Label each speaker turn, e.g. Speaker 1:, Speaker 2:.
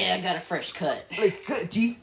Speaker 1: Yeah, I got a fresh cut.
Speaker 2: Like, do you